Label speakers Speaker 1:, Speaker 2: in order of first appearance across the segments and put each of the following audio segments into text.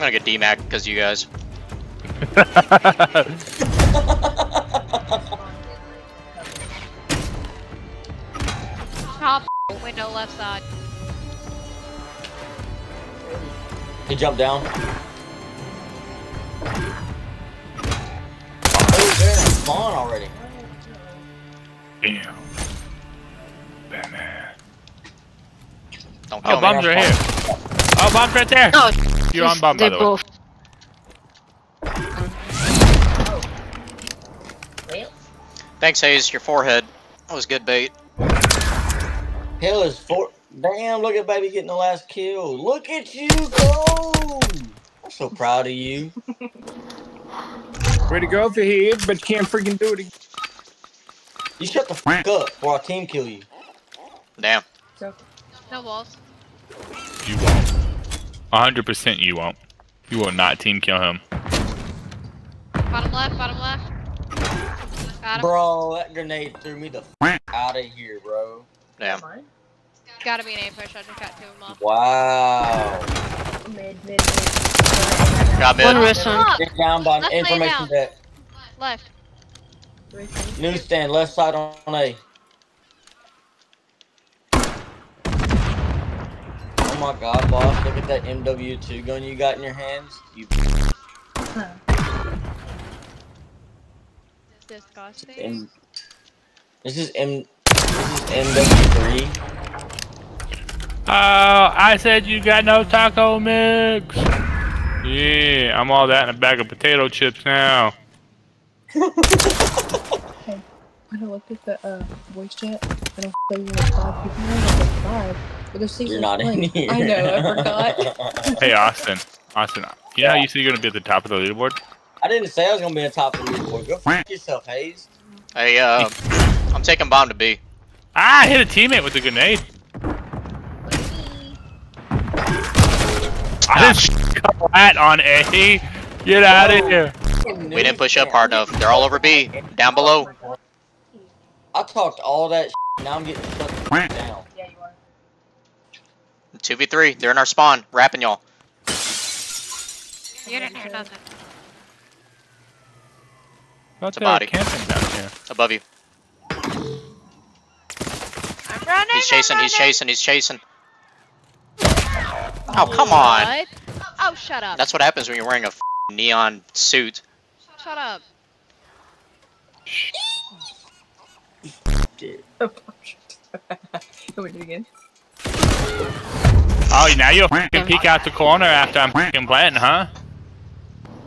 Speaker 1: gonna get DMAC because you guys.
Speaker 2: Top window left side.
Speaker 3: He jumped down. Oh, they're in spawn already.
Speaker 4: Damn. Batman.
Speaker 1: Don't kill
Speaker 4: Oh,
Speaker 1: me.
Speaker 4: bombs right here. Oh, bombs right there.
Speaker 2: Oh,
Speaker 4: You're on bomb, by
Speaker 2: they
Speaker 4: the way.
Speaker 1: Thanks, Hayes. Your forehead. That was good bait.
Speaker 3: Hell is four. Damn, look at baby getting the last kill. Look at you go. I'm so proud of you.
Speaker 5: Way to go, Fahid, but you can't freaking do it again.
Speaker 3: You shut the fuck up or our team kill you.
Speaker 1: Damn.
Speaker 2: No walls.
Speaker 4: You won't. 100% you won't. You will not team kill him.
Speaker 2: Bottom left, bottom left. Got him.
Speaker 3: Bro, that grenade threw me the fuck out of here, bro.
Speaker 1: Damn.
Speaker 2: Gotta be an A push. I just got two of them off.
Speaker 3: Wow.
Speaker 6: Mid, mid, mid.
Speaker 1: Got mid.
Speaker 2: One wrist on.
Speaker 3: Get down by information
Speaker 2: down.
Speaker 3: that
Speaker 2: Left.
Speaker 3: newsstand left side on A. my god, boss, look at that MW2 gun you got in your hands. You
Speaker 2: Disgusting.
Speaker 3: M This is M this is MW3.
Speaker 4: Oh, I said you got no taco mix. Yeah, I'm all that in a bag of potato chips now.
Speaker 6: When I looked at the uh, voice chat, I don't think there were five people in it. I was like, five. But there's six.
Speaker 3: You're not in here.
Speaker 6: I know, I forgot.
Speaker 4: Hey, Austin. Austin, you know how you said you're gonna be at the top of the leaderboard?
Speaker 3: I didn't say I was gonna be at the top of the leaderboard. Go f yourself, Hayes.
Speaker 1: Hey, uh, I'm taking bomb to B.
Speaker 4: Ah, I hit a teammate with a grenade. I didn't come flat on A. Get out of here.
Speaker 1: We didn't push up hard enough. They're all over B. Down below.
Speaker 3: I talked all that shit, now I'm getting shut the f- down.
Speaker 1: 2v3. They're in our spawn. Rapping y'all.
Speaker 2: You didn't hear nothing.
Speaker 4: What's
Speaker 1: a body.
Speaker 4: camping down here?
Speaker 1: Above you.
Speaker 2: I'm running.
Speaker 1: He's chasing.
Speaker 2: I'm
Speaker 1: He's chasing. He's chasing. Oh, come on.
Speaker 2: Oh, shut up.
Speaker 1: That's what happens when you're wearing a f- neon suit.
Speaker 2: Shut up.
Speaker 6: Can we do it again?
Speaker 4: Oh, now you'll fucking peek out the corner after I'm fucking planting, huh?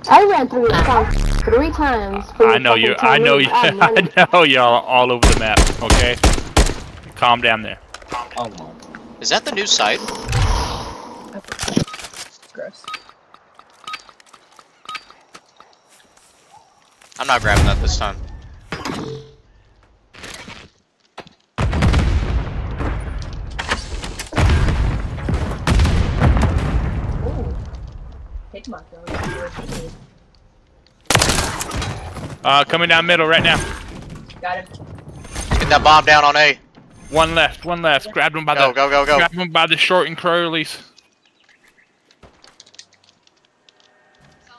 Speaker 7: I ran through it times, three times.
Speaker 4: I know you. I know you.
Speaker 7: I'm running.
Speaker 4: I know y'all all over the map. Okay, calm down there.
Speaker 3: Oh.
Speaker 1: Is that the new site?
Speaker 6: Gross.
Speaker 1: I'm not grabbing that this time.
Speaker 6: Hit my throat.
Speaker 4: Uh, coming down middle right now.
Speaker 6: Got him.
Speaker 1: Get that bomb down on A.
Speaker 4: One left. One left. Grab him by
Speaker 1: Go,
Speaker 4: the.
Speaker 1: go, go, go.
Speaker 4: Grab him by the short and curlies.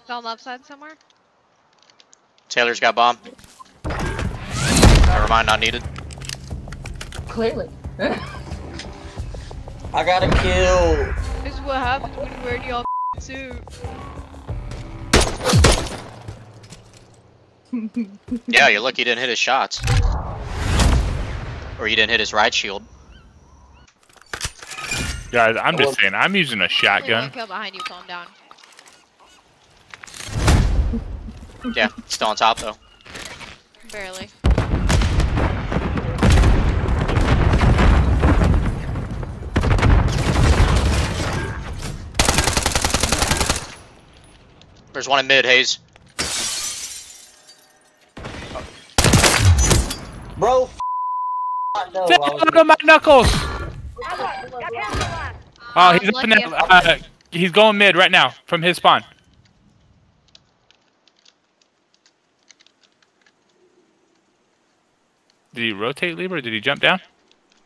Speaker 2: Fell left side somewhere.
Speaker 1: Taylor's got bomb. Never mind, not needed.
Speaker 6: Clearly.
Speaker 3: I got a kill.
Speaker 2: This is what happens when you wear the all suit.
Speaker 1: Yeah, you're lucky you didn't hit his shots. Or you didn't hit his right shield.
Speaker 4: Guys, I'm just saying. I'm using a shotgun.
Speaker 2: kill behind you. Calm down.
Speaker 1: Yeah, still on top though.
Speaker 2: Barely.
Speaker 1: There's one in mid, Hayes.
Speaker 3: Bro, f- I know. I was
Speaker 4: Look my knuckles. Oh, he's up in that, uh, He's going mid right now from his spawn. Did he rotate leave or did he jump down?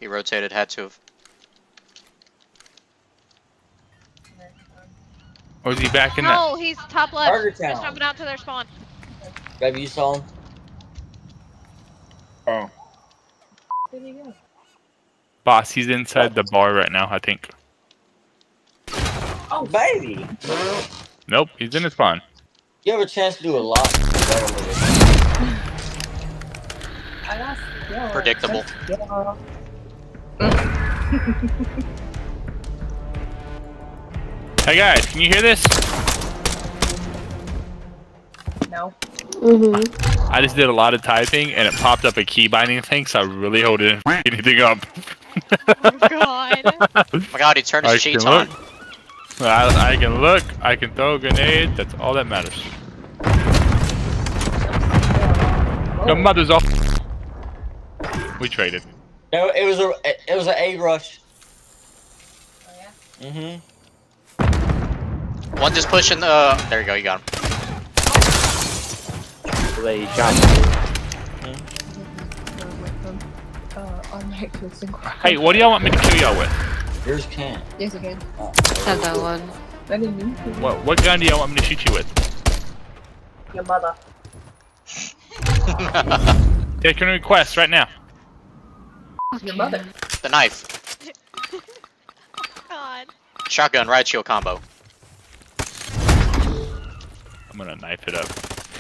Speaker 1: He rotated, had to have.
Speaker 4: Or is he back in that?
Speaker 2: No, he's top left.
Speaker 3: Burger
Speaker 2: He's jumping out to their spawn.
Speaker 3: Baby, you saw him?
Speaker 5: Oh.
Speaker 6: There you go.
Speaker 4: Boss, he's inside the bar right now, I think.
Speaker 3: Oh, baby.
Speaker 4: Nope, he's in his spawn.
Speaker 3: You have a chance to do a lot better with it.
Speaker 6: I asked, yeah,
Speaker 1: Predictable.
Speaker 6: Yeah.
Speaker 4: Hey guys, can you hear this?
Speaker 6: No.
Speaker 7: Mm-hmm.
Speaker 4: I just did a lot of typing and it popped up a key binding thing, so I really hope it didn't anything up.
Speaker 2: Oh god.
Speaker 1: Oh my god, he turned his
Speaker 4: I
Speaker 1: cheats on.
Speaker 4: I, I can look, I can throw a grenade, that's all that matters. Your mother's off. We traded.
Speaker 3: No, it was a it was an A rush.
Speaker 6: Oh, yeah?
Speaker 3: Mm-hmm.
Speaker 1: One just pushing. Uh, there you go. You got him.
Speaker 8: They shot
Speaker 6: Uh, automatic kill single.
Speaker 4: Hey, what do y'all want me to kill y'all with?
Speaker 3: Yours can't.
Speaker 6: Yes, again.
Speaker 3: Oh.
Speaker 9: Have that one.
Speaker 6: I didn't mean to.
Speaker 4: What what gun do y'all want me to shoot you with?
Speaker 6: Your mother.
Speaker 4: Taking a request right now.
Speaker 6: Your mother.
Speaker 1: the knife.
Speaker 2: oh, god.
Speaker 1: Shotgun, riot shield combo.
Speaker 4: I'm gonna knife it up.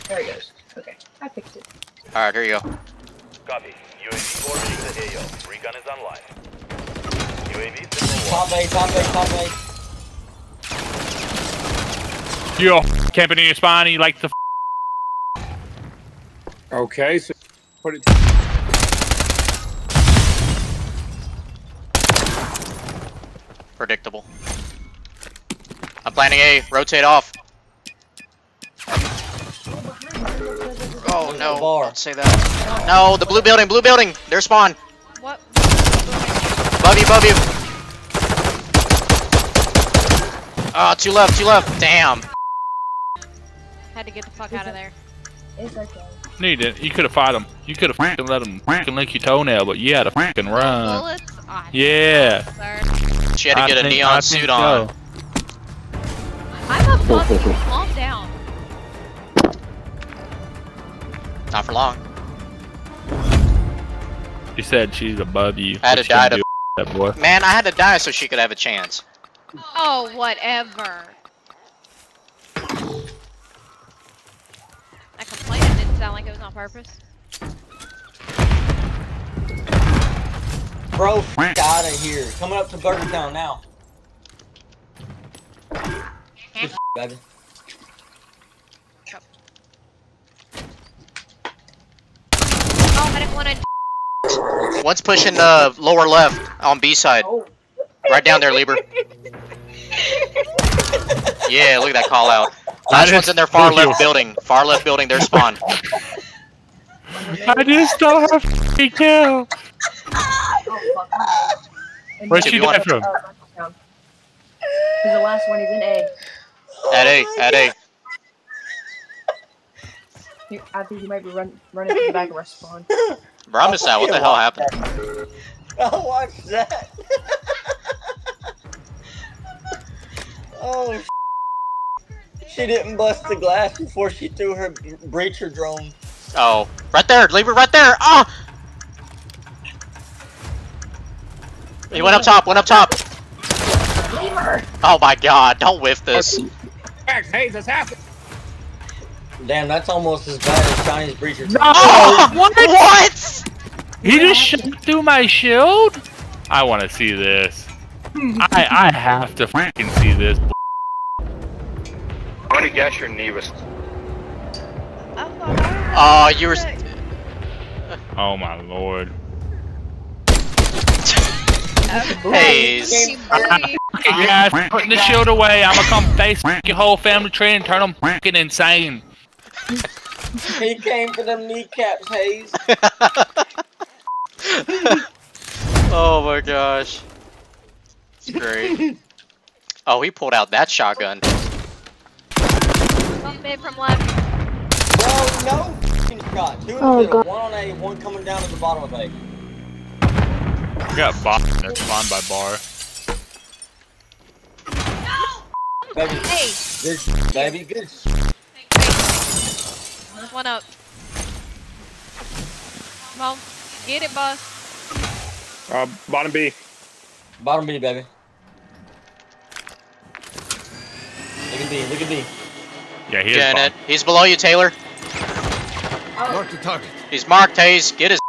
Speaker 6: There he goes. Okay, I fixed it.
Speaker 1: Alright, here you go.
Speaker 10: Copy. UAV orbiting the AO. Recon is online. UAV signal
Speaker 3: Top A, top A, top A.
Speaker 4: You're camping in your spine, you like to
Speaker 5: Okay, so put it.
Speaker 1: Predictable. I'm planning A. Rotate off. Oh
Speaker 3: the
Speaker 1: no!
Speaker 3: bar.
Speaker 1: Don't say that. No, the blue building, blue building. Their spawn.
Speaker 2: What?
Speaker 1: Above you, above you. Ah, two left, two left. Damn.
Speaker 2: Had to get the fuck out of there.
Speaker 6: It's okay.
Speaker 4: No, you didn't. You could have fought him. You could have fucking let him fucking lick your toenail, but you had to fucking run.
Speaker 2: Bullets? Ah,
Speaker 4: Yeah.
Speaker 2: sir.
Speaker 1: She had to
Speaker 4: I
Speaker 1: get a
Speaker 4: think-
Speaker 1: neon
Speaker 4: I
Speaker 1: suit
Speaker 4: think
Speaker 1: on.
Speaker 4: so.
Speaker 2: I'm above you. Calm down.
Speaker 1: Not for long.
Speaker 4: She said she's above you.
Speaker 1: I had to
Speaker 4: What you gonna
Speaker 1: die to-
Speaker 4: do, that boy.
Speaker 1: Man, I had to die so she could have a chance.
Speaker 2: Oh, whatever. That complaining didn't sound like it was on purpose.
Speaker 3: Bro, f out of here. Coming up to Burger Town now. Just baby.
Speaker 2: Oh, I didn't want to.
Speaker 1: One's pushing the lower left on B side.
Speaker 6: Oh.
Speaker 1: Right down there, Lieber. Yeah, look at that call out.
Speaker 4: I
Speaker 1: Last one's in their far
Speaker 4: told you.
Speaker 1: left building. Far left building, their spawn.
Speaker 4: I just don't have a kill.
Speaker 6: Where's fuck. And
Speaker 4: she
Speaker 1: you
Speaker 4: die from?
Speaker 6: Uh. He's the last one. He's in A.
Speaker 1: At A, at A.
Speaker 6: He, I think he might be run, running to the back of our spawn.
Speaker 1: Bro, I missed out. What the hell happened?
Speaker 3: Oh, watch that. oh, sh- she didn't bust the glass before she threw her breacher drone.
Speaker 1: Oh, right there, Lieber, right there. Oh! He went up top, went up top. Oh my god, don't whiff this.
Speaker 5: Hey, that's happening.
Speaker 3: Damn, that's almost as bad as Chinese breacher drone.
Speaker 1: Oh, what? What?
Speaker 4: He just shot through my shield? I want to see this. Hmm. I I have to fucking see this.
Speaker 10: I'm gonna guess your knee was.
Speaker 1: Uh, oh, you were.
Speaker 4: Oh my lord.
Speaker 1: Haze.
Speaker 4: Yeah, putting the shield away. I'ma come face your whole family tree and turn them fucking insane.
Speaker 3: He came for them kneecaps, Hayes.
Speaker 1: oh my gosh. It's great. Oh, he pulled out that shotgun.
Speaker 2: One mid from left.
Speaker 3: Bro, no f***ing shot. Two in the
Speaker 7: Oh,
Speaker 3: middle.
Speaker 7: God.
Speaker 3: One on A, one coming down at the bottom of A.
Speaker 4: We got bots that spawned by bar. No!
Speaker 3: baby.
Speaker 2: Hey,
Speaker 3: Good baby. Good.
Speaker 2: one up. Come on, get it, boss.
Speaker 5: Uh, bottom B.
Speaker 3: Bottom B, baby. Look at B. Look at B.
Speaker 4: Yeah, he is bomb.
Speaker 1: it. He's below you, Taylor.
Speaker 8: Mark the target.
Speaker 1: He's marked, Hayes. Get his.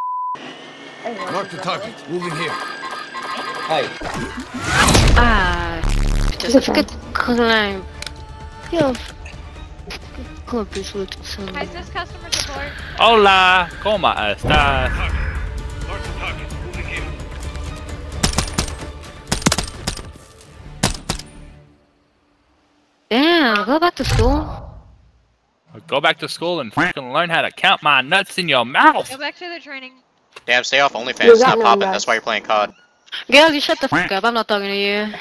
Speaker 8: Mark the target. Moving here.
Speaker 3: Hey,
Speaker 7: Ah,
Speaker 9: Just get climb. Yo. Copy switch.
Speaker 2: Hi, is this customer support?
Speaker 4: Hola, ¿cómo estás?
Speaker 9: Damn, go back to school.
Speaker 4: Go back to school and freaking learn how to count my nuts in your mouth.
Speaker 2: Go back to the training.
Speaker 1: Damn, stay off OnlyFans.
Speaker 7: You
Speaker 1: It's not
Speaker 7: no
Speaker 1: popping. That's why you're playing COD.
Speaker 9: Girl, you shut the fuck up. I'm not talking to you.